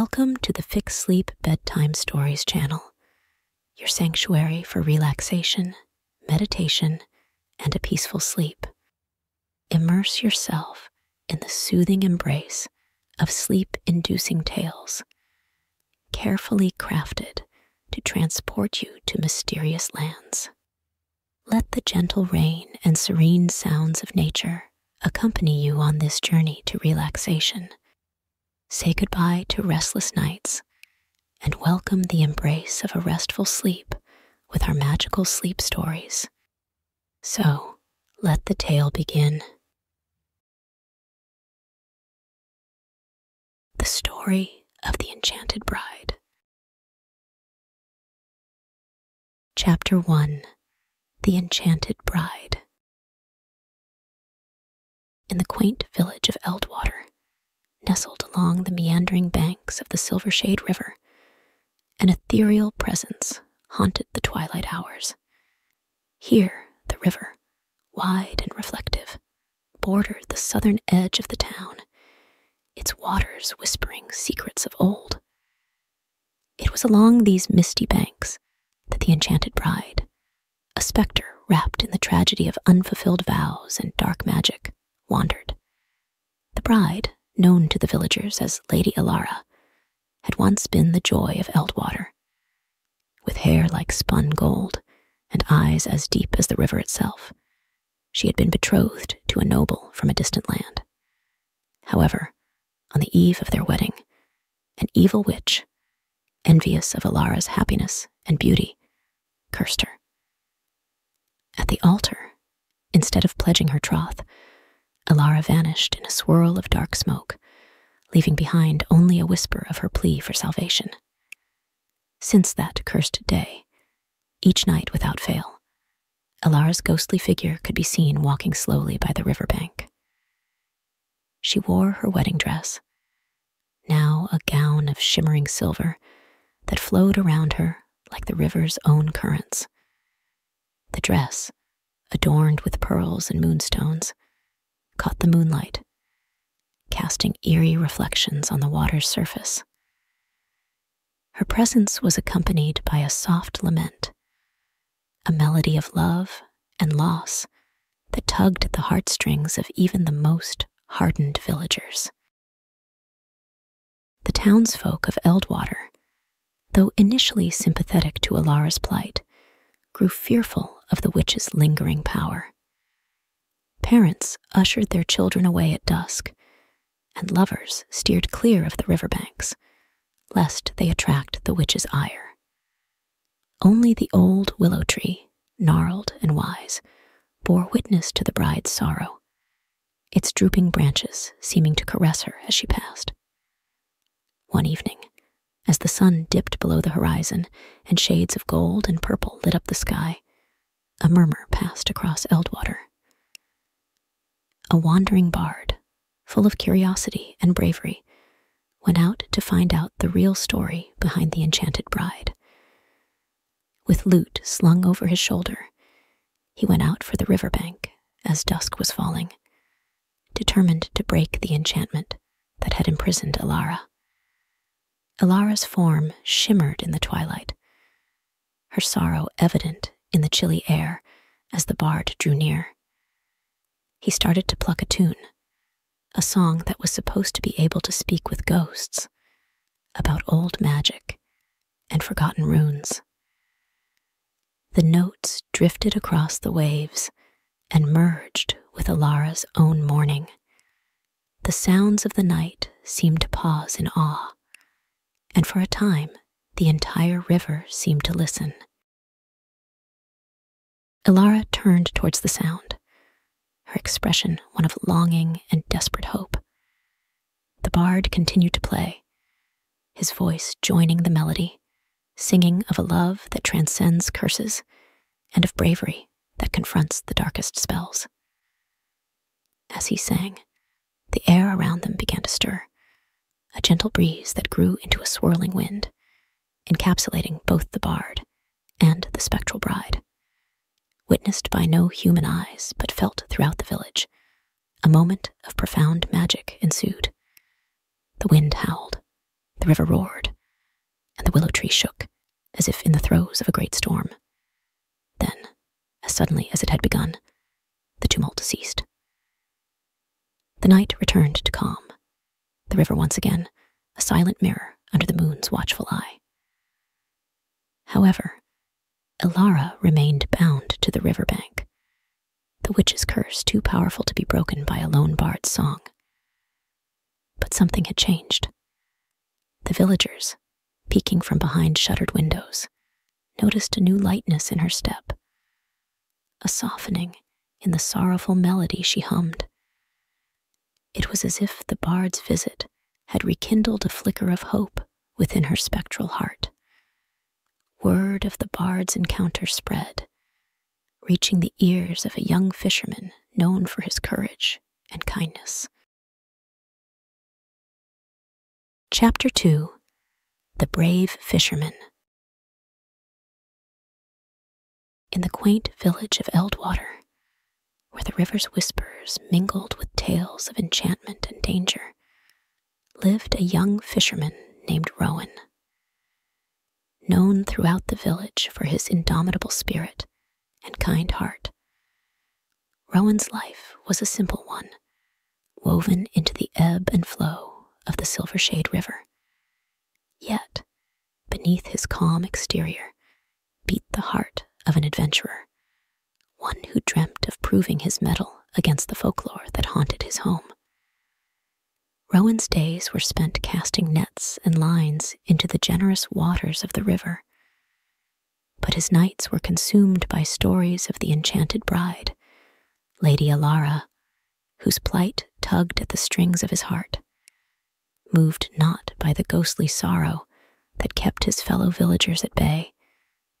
Welcome to the Fix Sleep Bedtime Stories channel, your sanctuary for relaxation, meditation, and a peaceful sleep. Immerse yourself in the soothing embrace of sleep inducing tales, carefully crafted to transport you to mysterious lands. Let the gentle rain and serene sounds of nature accompany you on this journey to relaxation. Say goodbye to restless nights and welcome the embrace of a restful sleep with our magical sleep stories. So, let the tale begin. The story of the Enchanted Bride. Chapter 1 The Enchanted Bride. In the quaint village of Eldwater, nestled along the meandering banks of the Silvershade River, an ethereal presence haunted the twilight hours. Here, the river, wide and reflective, bordered the southern edge of the town, its waters whispering secrets of old. It was along these misty banks that the enchanted bride, a spectre wrapped in the tragedy of unfulfilled vows and dark magic, wandered. The bride, known to the villagers as Lady Alara, had once been the joy of Eldwater. With hair like spun gold and eyes as deep as the river itself, she had been betrothed to a noble from a distant land. However, on the eve of their wedding, an evil witch, envious of Alara's happiness and beauty, cursed her. At the altar, instead of pledging her troth, Alara vanished in a swirl of dark smoke, leaving behind only a whisper of her plea for salvation. Since that cursed day, each night without fail, Alara's ghostly figure could be seen walking slowly by the river bank. She wore her wedding dress, now a gown of shimmering silver that flowed around her like the river's own currents. The dress, adorned with pearls and moonstones, caught the moonlight, casting eerie reflections on the water's surface. Her presence was accompanied by a soft lament, a melody of love and loss that tugged at the heartstrings of even the most hardened villagers. The townsfolk of Eldwater, though initially sympathetic to Alara's plight, grew fearful of the witch's lingering power. Parents ushered their children away at dusk, and lovers steered clear of the riverbanks, lest they attract the witch's ire. Only the old willow tree, gnarled and wise, bore witness to the bride's sorrow, its drooping branches seeming to caress her as she passed. One evening, as the sun dipped below the horizon and shades of gold and purple lit up the sky, a murmur passed across Eldwater a wandering bard, full of curiosity and bravery, went out to find out the real story behind the enchanted bride. With lute slung over his shoulder, he went out for the river bank as dusk was falling, determined to break the enchantment that had imprisoned Alara. Alara's form shimmered in the twilight, her sorrow evident in the chilly air as the bard drew near he started to pluck a tune, a song that was supposed to be able to speak with ghosts about old magic and forgotten runes. The notes drifted across the waves and merged with Alara's own mourning. The sounds of the night seemed to pause in awe, and for a time the entire river seemed to listen. Alara turned towards the sound her expression one of longing and desperate hope. The bard continued to play, his voice joining the melody, singing of a love that transcends curses and of bravery that confronts the darkest spells. As he sang, the air around them began to stir, a gentle breeze that grew into a swirling wind, encapsulating both the bard and the spectral bride witnessed by no human eyes but felt throughout the village. A moment of profound magic ensued. The wind howled, the river roared, and the willow tree shook as if in the throes of a great storm. Then, as suddenly as it had begun, the tumult ceased. The night returned to calm, the river once again a silent mirror under the moon's watchful eye. However, Alara remained bound to the riverbank, the witch's curse too powerful to be broken by a lone bard's song. But something had changed. The villagers, peeking from behind shuttered windows, noticed a new lightness in her step, a softening in the sorrowful melody she hummed. It was as if the bard's visit had rekindled a flicker of hope within her spectral heart. Word of the bard's encounter spread, reaching the ears of a young fisherman known for his courage and kindness. Chapter 2 The Brave Fisherman In the quaint village of Eldwater, where the river's whispers mingled with tales of enchantment and danger, lived a young fisherman named Rowan. Known throughout the village for his indomitable spirit and kind heart, Rowan's life was a simple one, woven into the ebb and flow of the Silvershade River. Yet, beneath his calm exterior, beat the heart of an adventurer, one who dreamt of proving his mettle against the folklore that haunted his home. Rowan's days were spent casting nets and lines into the generous waters of the river. But his nights were consumed by stories of the enchanted bride, Lady Alara, whose plight tugged at the strings of his heart moved not by the ghostly sorrow that kept his fellow villagers at bay,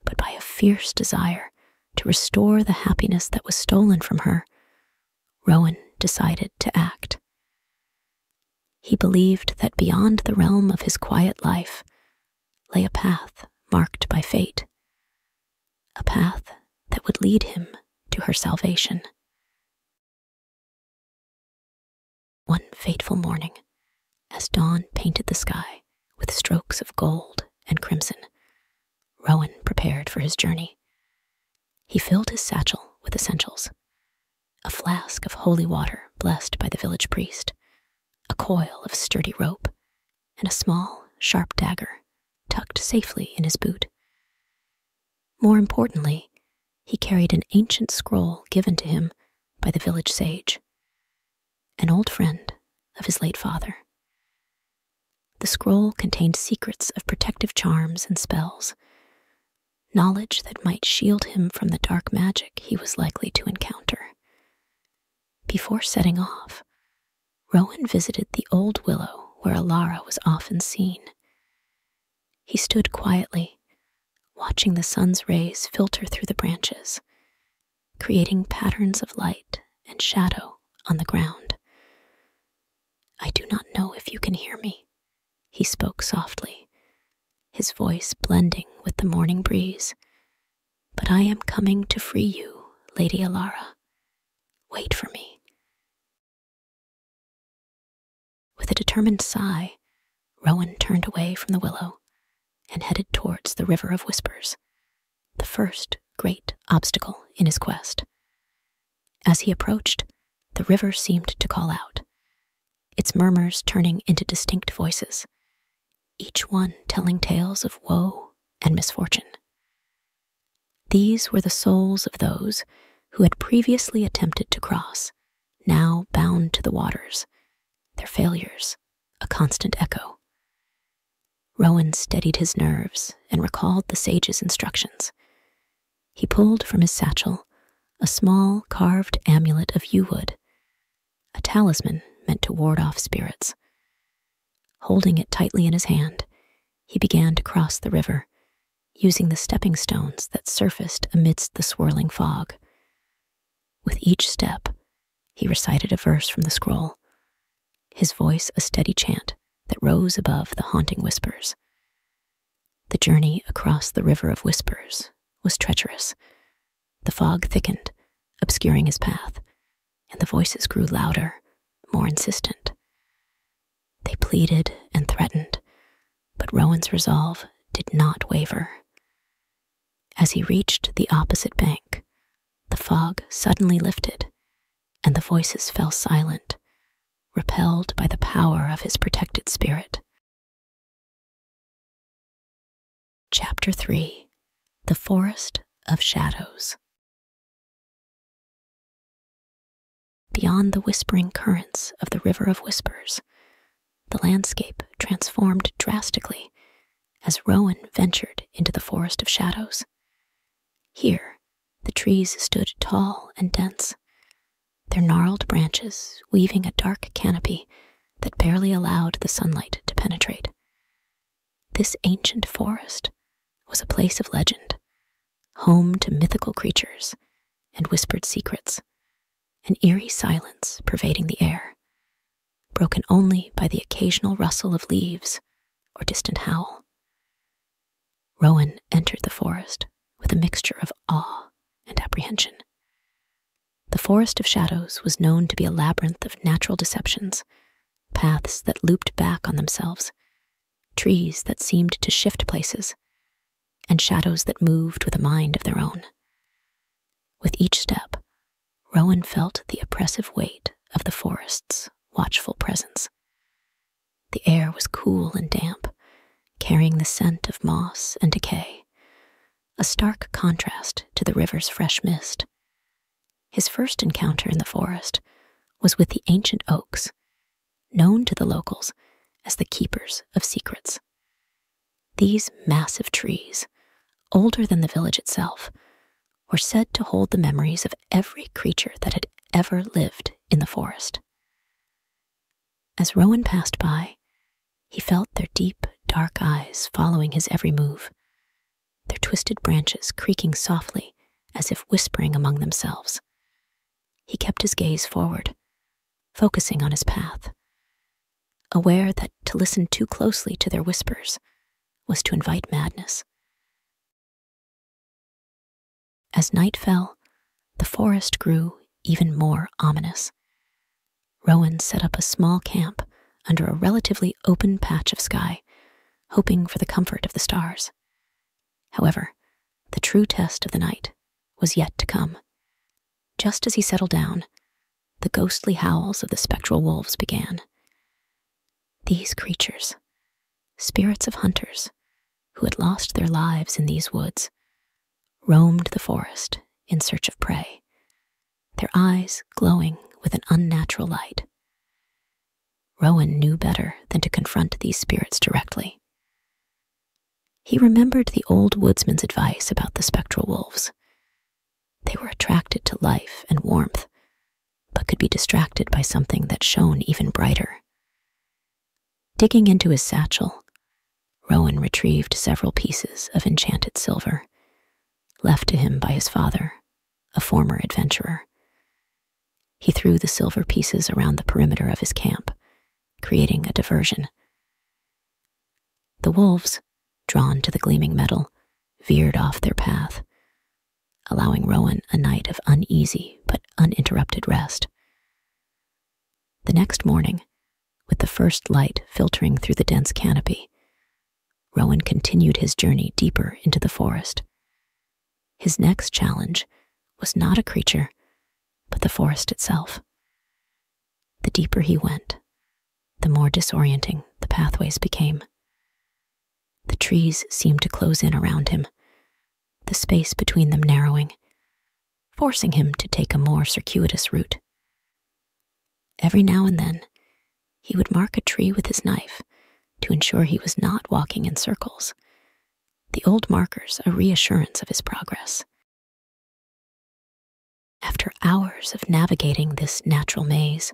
but by a fierce desire to restore the happiness that was stolen from her, Rowan decided to act. He believed that beyond the realm of his quiet life lay a path marked by fate, a path that would lead him to her salvation. One fateful morning, as dawn painted the sky with strokes of gold and crimson. Rowan prepared for his journey. He filled his satchel with essentials a flask of holy water blessed by the village priest, a coil of sturdy rope, and a small, sharp dagger tucked safely in his boot. More importantly, he carried an ancient scroll given to him by the village sage, an old friend of his late father. The scroll contained secrets of protective charms and spells, knowledge that might shield him from the dark magic he was likely to encounter. Before setting off, Rowan visited the old willow where Alara was often seen. He stood quietly, watching the sun's rays filter through the branches, creating patterns of light and shadow on the ground. I do not know if you can hear me, he spoke softly, his voice blending with the morning breeze. But I am coming to free you, Lady Alara. Wait for me. With a determined sigh, Rowan turned away from the willow and headed towards the River of Whispers, the first great obstacle in his quest. As he approached, the river seemed to call out, its murmurs turning into distinct voices each one telling tales of woe and misfortune. These were the souls of those who had previously attempted to cross, now bound to the waters, their failures a constant echo. Rowan steadied his nerves and recalled the sage's instructions. He pulled from his satchel a small carved amulet of yew wood, a talisman meant to ward off spirits. Holding it tightly in his hand, he began to cross the river, using the stepping stones that surfaced amidst the swirling fog. With each step, he recited a verse from the scroll, his voice a steady chant that rose above the haunting whispers. The journey across the river of whispers was treacherous. The fog thickened, obscuring his path, and the voices grew louder, more insistent. They pleaded and threatened, But Rowan's resolve did not waver. As he reached the opposite bank, the fog suddenly lifted, and the voices fell silent, repelled by the power of his protected spirit. Chapter 3 The Forest of Shadows. Beyond the whispering currents of the River of Whispers, the landscape transformed drastically as Rowan ventured into the Forest of Shadows. Here, the trees stood tall and dense, their gnarled branches weaving a dark canopy that barely allowed the sunlight to penetrate. This ancient forest was a place of legend, home to mythical creatures and whispered secrets, an eerie silence pervading the air, broken only by the occasional rustle of leaves or distant howl. Rowan entered the forest with a mixture of awe and apprehension. The Forest of Shadows was known to be a labyrinth of natural deceptions, paths that looped back on themselves, trees that seemed to shift places, and shadows that moved with a mind of their own. With each step, Rowan felt the oppressive weight of the forest's watchful presence. The air was cool and damp, carrying the scent of moss and decay, a stark contrast to the river's fresh mist. His first encounter in the forest was with the ancient oaks, known to the locals as the keepers of secrets. These massive trees older than the village itself, were said to hold the memories of every creature that had ever lived in the forest. As Rowan passed by, he felt their deep, dark eyes following his every move, their twisted branches creaking softly as if whispering among themselves. He kept his gaze forward, focusing on his path, aware that to listen too closely to their whispers was to invite madness. As night fell, the forest grew even more ominous. Rowan set up a small camp under a relatively open patch of sky, hoping for the comfort of the stars. However, the true test of the night was yet to come. Just as he settled down, the ghostly howls of the spectral wolves began. These creatures, spirits of hunters who had lost their lives in these woods, roamed the forest in search of prey, their eyes glowing with an unnatural light. Rowan knew better than to confront these spirits directly. He remembered the old woodsman's advice about the spectral wolves. They were attracted to life and warmth, but could be distracted by something that shone even brighter. Digging into his satchel, Rowan retrieved several pieces of enchanted silver left to him by his father, a former adventurer. He threw the silver pieces around the perimeter of his camp, creating a diversion. The wolves, drawn to the gleaming metal, veered off their path, allowing Rowan a night of uneasy but uninterrupted rest. The next morning, with the first light filtering through the dense canopy, Rowan continued his journey deeper into the forest. His next challenge was not a creature, but the forest itself. The deeper he went, the more disorienting the pathways became. The trees seemed to close in around him, the space between them narrowing, forcing him to take a more circuitous route. Every now and then, he would mark a tree with his knife to ensure he was not walking in circles the old markers a reassurance of his progress. After hours of navigating this natural maze,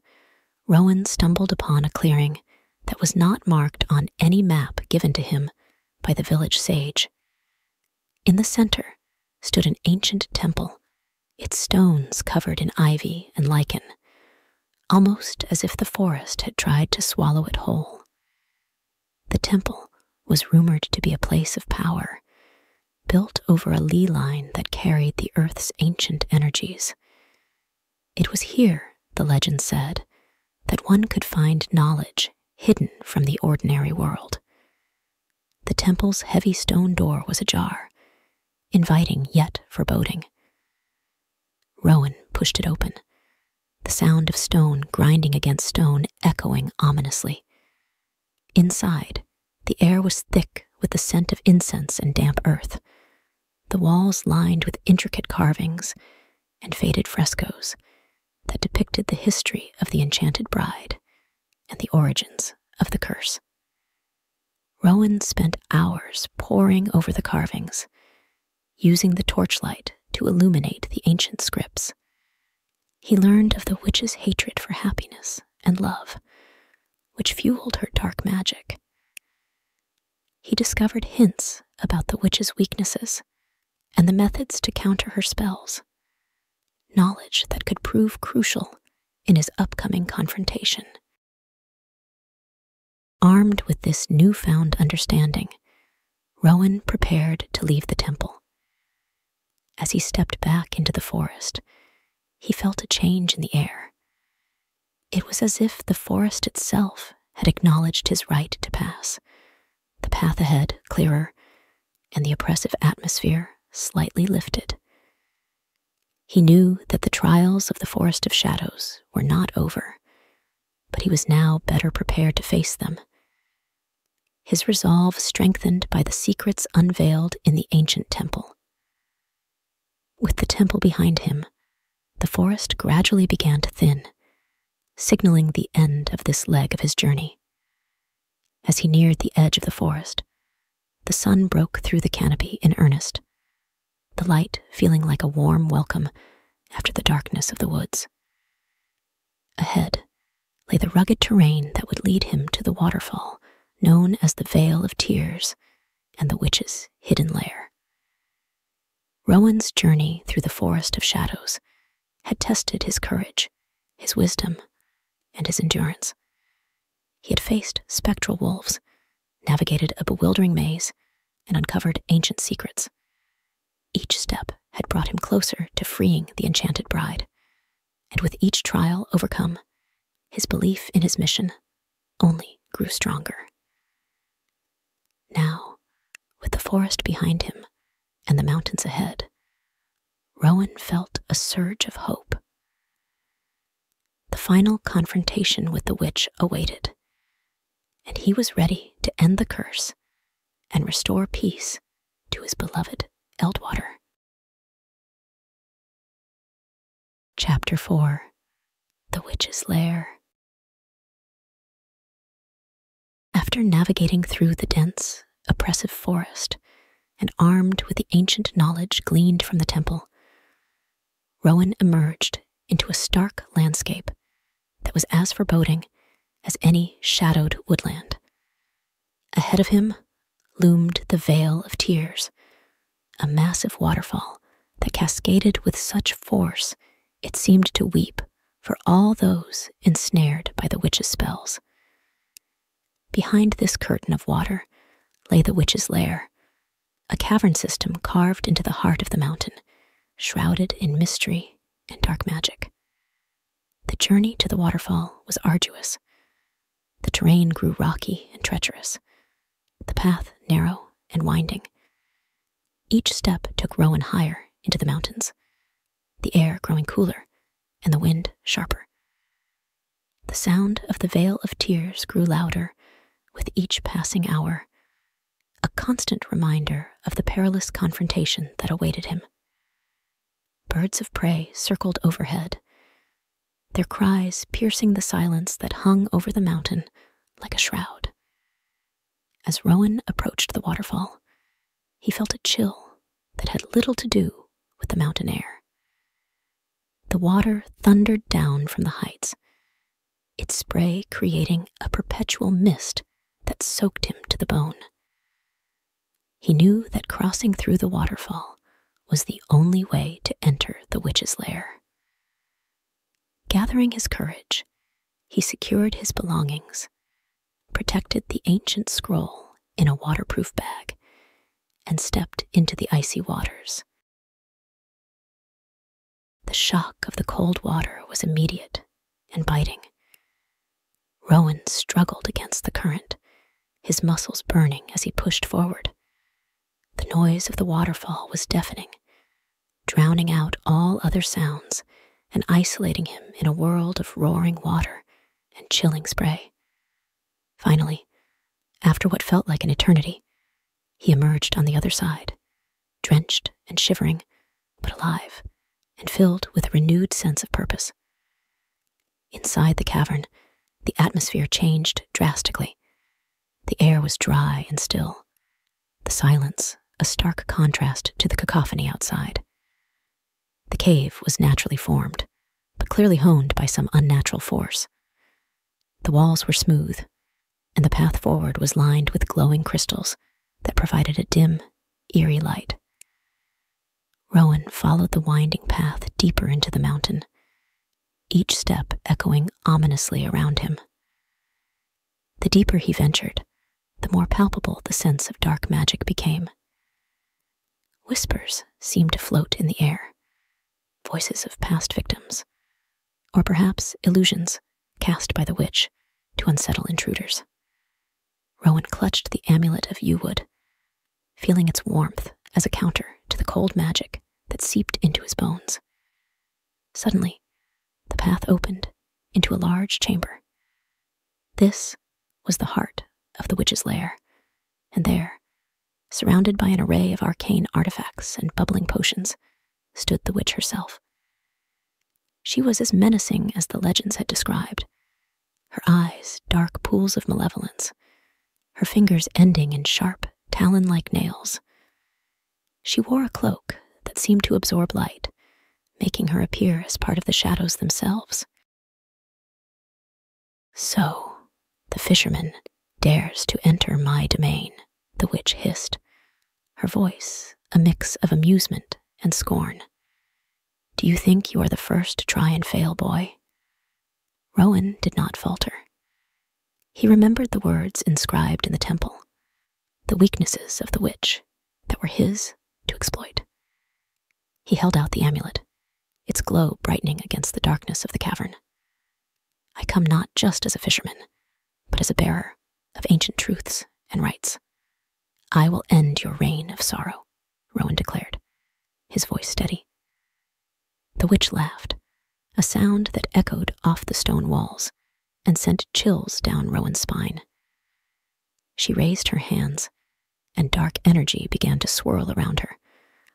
Rowan stumbled upon a clearing that was not marked on any map given to him by the village sage. In the center stood an ancient temple, its stones covered in ivy and lichen, almost as if the forest had tried to swallow it whole. The temple was rumored to be a place of power, built over a ley line that carried the earth's ancient energies. It was here, the legend said, that one could find knowledge hidden from the ordinary world. The temple's heavy stone door was ajar, inviting yet foreboding. Rowan pushed it open, the sound of stone grinding against stone echoing ominously. Inside, the air was thick with the scent of incense and damp earth, the walls lined with intricate carvings and faded frescoes that depicted the history of the enchanted bride and the origins of the curse. Rowan spent hours poring over the carvings, using the torchlight to illuminate the ancient scripts. He learned of the witch's hatred for happiness and love, which fueled her dark magic. He discovered hints about the witch's weaknesses and the methods to counter her spells, knowledge that could prove crucial in his upcoming confrontation. Armed with this newfound understanding, Rowan prepared to leave the temple. As he stepped back into the forest, he felt a change in the air. It was as if the forest itself had acknowledged his right to pass, the path ahead clearer, and the oppressive atmosphere slightly lifted. He knew that the trials of the Forest of Shadows were not over, but he was now better prepared to face them. His resolve strengthened by the secrets unveiled in the ancient temple. With the temple behind him, the forest gradually began to thin, signaling the end of this leg of his journey. As he neared the edge of the forest, the sun broke through the canopy in earnest, the light feeling like a warm welcome after the darkness of the woods. Ahead lay the rugged terrain that would lead him to the waterfall known as the Vale of Tears and the witch's hidden lair. Rowan's journey through the forest of shadows had tested his courage, his wisdom, and his endurance. He had faced spectral wolves, navigated a bewildering maze, and uncovered ancient secrets. Each step had brought him closer to freeing the enchanted bride, and with each trial overcome, his belief in his mission only grew stronger. Now, with the forest behind him and the mountains ahead, Rowan felt a surge of hope. The final confrontation with the witch awaited, and he was ready to end the curse and restore peace to his beloved Eldwater. Chapter 4 The Witch's Lair After navigating through the dense, oppressive forest and armed with the ancient knowledge gleaned from the temple, Rowan emerged into a stark landscape that was as foreboding as any shadowed woodland. Ahead of him loomed the Vale of Tears, a massive waterfall that cascaded with such force it seemed to weep for all those ensnared by the witch's spells. Behind this curtain of water lay the witch's lair, a cavern system carved into the heart of the mountain, shrouded in mystery and dark magic. The journey to the waterfall was arduous. The terrain grew rocky and treacherous, the path narrow and winding. Each step took Rowan higher into the mountains, the air growing cooler and the wind sharper. The sound of the Vale of Tears grew louder with each passing hour, a constant reminder of the perilous confrontation that awaited him. Birds of prey circled overhead, their cries piercing the silence that hung over the mountain like a shroud. As Rowan approached the waterfall, he felt a chill that had little to do with the mountain air. The water thundered down from the heights, its spray creating a perpetual mist that soaked him to the bone. He knew that crossing through the waterfall was the only way to enter the witch's lair. Gathering his courage, he secured his belongings, protected the ancient scroll in a waterproof bag, and stepped into the icy waters. The shock of the cold water was immediate and biting. Rowan struggled against the current, his muscles burning as he pushed forward. The noise of the waterfall was deafening, drowning out all other sounds and isolating him in a world of roaring water and chilling spray. Finally, after what felt like an eternity, he emerged on the other side, drenched and shivering, but alive and filled with a renewed sense of purpose. Inside the cavern, the atmosphere changed drastically. The air was dry and still, the silence a stark contrast to the cacophony outside. The cave was naturally formed, but clearly honed by some unnatural force. The walls were smooth, and the path forward was lined with glowing crystals that provided a dim, eerie light. Rowan followed the winding path deeper into the mountain, each step echoing ominously around him. The deeper he ventured, the more palpable the sense of dark magic became. Whispers seemed to float in the air, voices of past victims, or perhaps illusions cast by the witch to unsettle intruders. Rowan clutched the amulet of Yew-wood, feeling its warmth as a counter to the cold magic that seeped into his bones. Suddenly, the path opened into a large chamber. This was the heart of the witch's lair, and there, surrounded by an array of arcane artifacts and bubbling potions, stood the witch herself. She was as menacing as the legends had described, her eyes dark pools of malevolence, her fingers ending in sharp, talon like nails. She wore a cloak that seemed to absorb light, making her appear as part of the shadows themselves. So, the fisherman dares to enter my domain, the witch hissed, her voice a mix of amusement and scorn. Do you think you are the first to try and fail, boy? Rowan did not falter. He remembered the words inscribed in the temple, the weaknesses of the witch that were his to exploit. He held out the amulet, its glow brightening against the darkness of the cavern. I come not just as a fisherman, but as a bearer of ancient truths and rights. I will end your reign of sorrow, Rowan declared, his voice steady. The witch laughed, a sound that echoed off the stone walls and sent chills down Rowan's spine. She raised her hands, and dark energy began to swirl around her,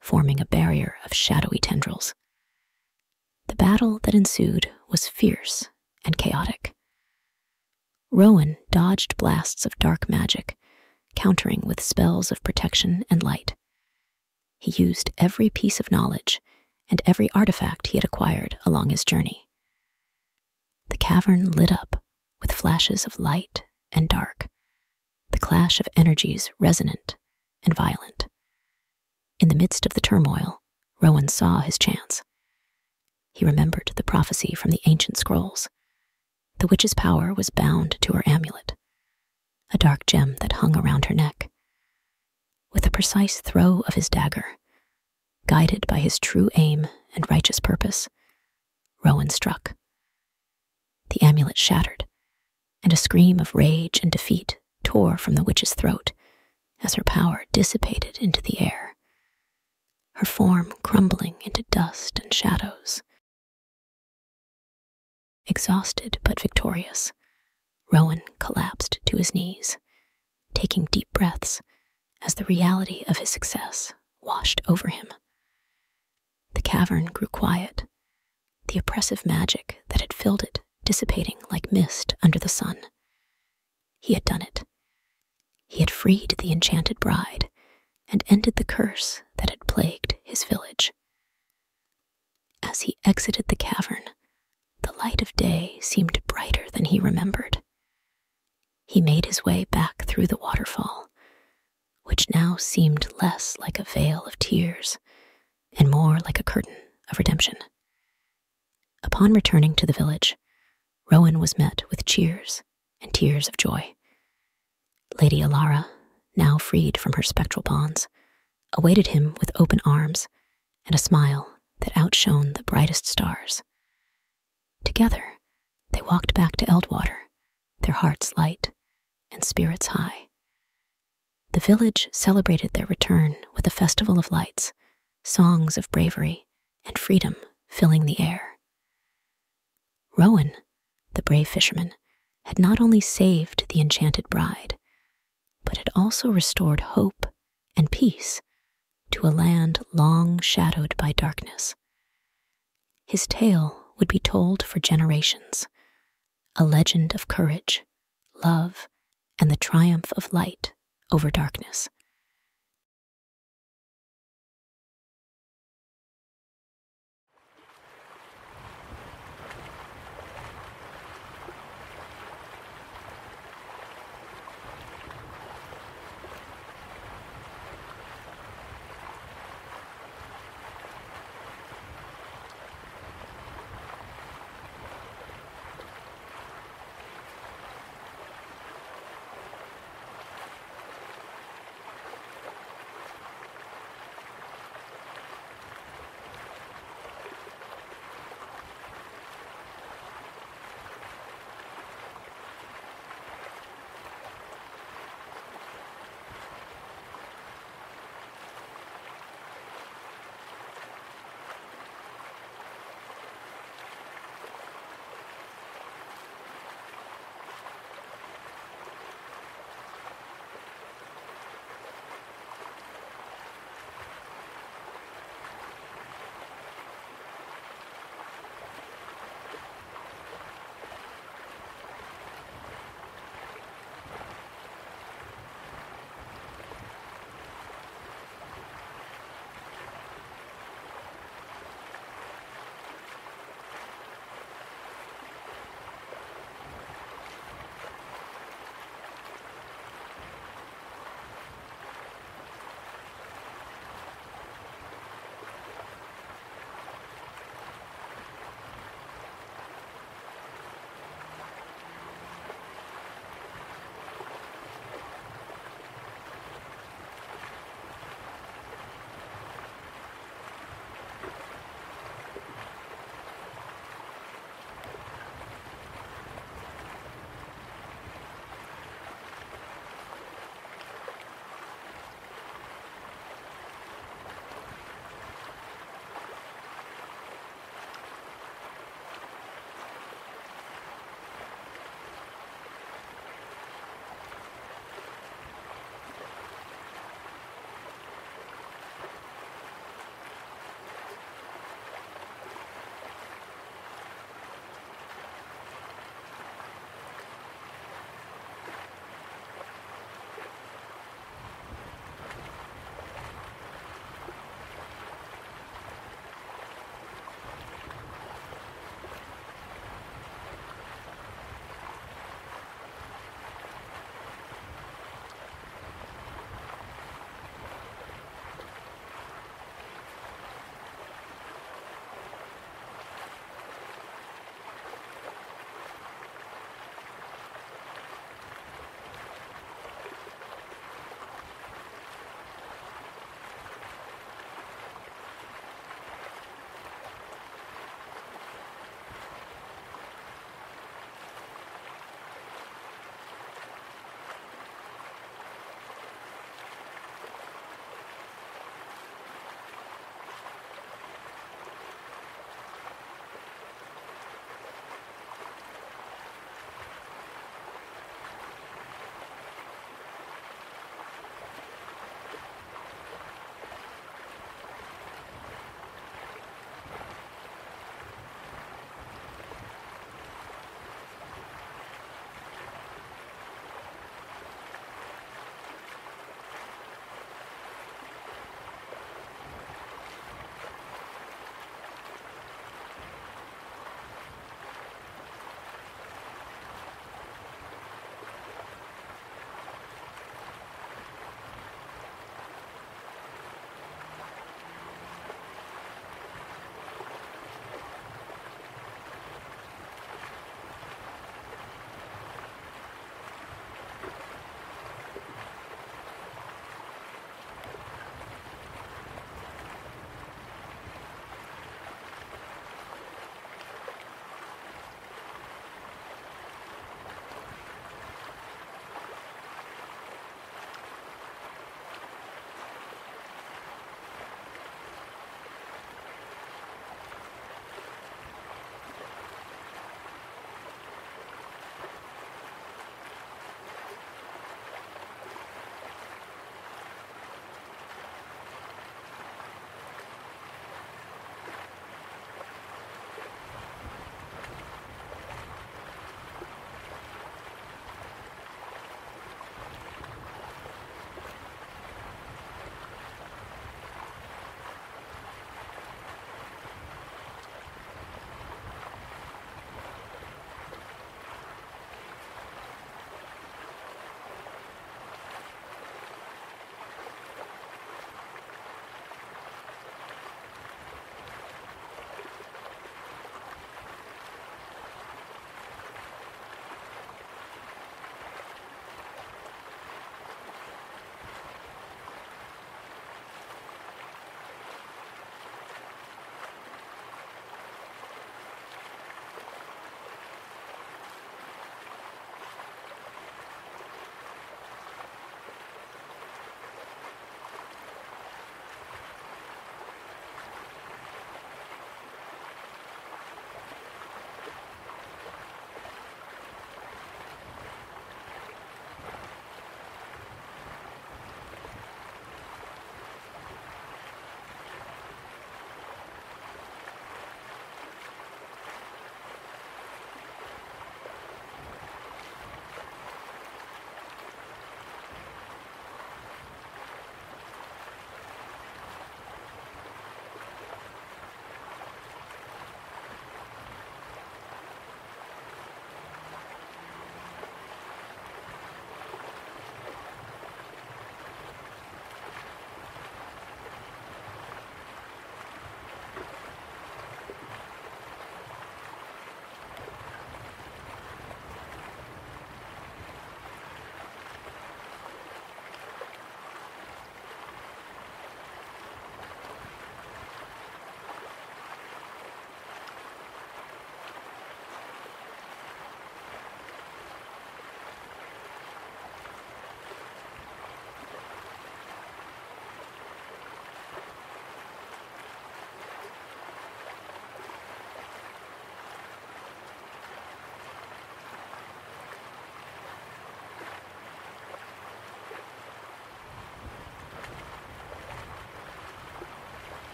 forming a barrier of shadowy tendrils. The battle that ensued was fierce and chaotic. Rowan dodged blasts of dark magic countering with spells of protection and light. He used every piece of knowledge and every artifact he had acquired along his journey. The cavern lit up with flashes of light and dark, the clash of energies resonant and violent. In the midst of the turmoil, Rowan saw his chance. He remembered the prophecy from the ancient scrolls. The witch's power was bound to her amulet, a dark gem that hung around her neck. With a precise throw of his dagger, guided by his true aim and righteous purpose, Rowan struck. The amulet shattered, and a scream of rage and defeat tore from the witch's throat as her power dissipated into the air, her form crumbling into dust and shadows. Exhausted but victorious, Rowan collapsed to his knees, taking deep breaths as the reality of his success washed over him. The cavern grew quiet, the oppressive magic that had filled it dissipating like mist under the sun. He had done it. He had freed the enchanted bride and ended the curse that had plagued his village. As he exited the cavern, the light of day seemed brighter than he remembered he made his way back through the waterfall, which now seemed less like a veil of tears and more like a curtain of redemption. Upon returning to the village, Rowan was met with cheers and tears of joy. Lady Alara, now freed from her spectral bonds, awaited him with open arms and a smile that outshone the brightest stars. Together, they walked back to Eldwater, their hearts light and spirits high. The village celebrated their return with a festival of lights, songs of bravery, and freedom filling the air. Rowan, the brave fisherman, had not only saved the enchanted bride, but had also restored hope and peace to a land long shadowed by darkness. His tale would be told for generations, a legend of courage, love, and the triumph of light over darkness.